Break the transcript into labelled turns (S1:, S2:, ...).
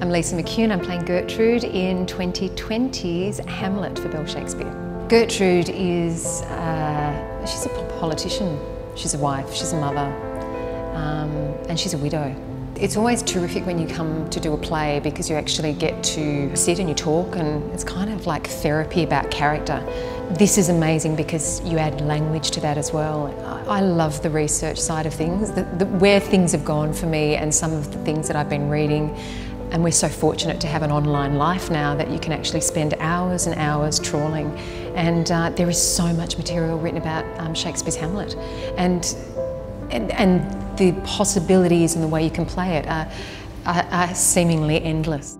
S1: I'm Lisa McCune, I'm playing Gertrude in 2020's Hamlet for Bell Shakespeare. Gertrude is, uh, she's a politician, she's a wife, she's a mother, um, and she's a widow. It's always terrific when you come to do a play because you actually get to sit and you talk and it's kind of like therapy about character. This is amazing because you add language to that as well. I love the research side of things, the, the, where things have gone for me and some of the things that I've been reading. And we're so fortunate to have an online life now that you can actually spend hours and hours trawling. And uh, there is so much material written about um, Shakespeare's Hamlet. And, and, and the possibilities and the way you can play it are, are, are seemingly endless.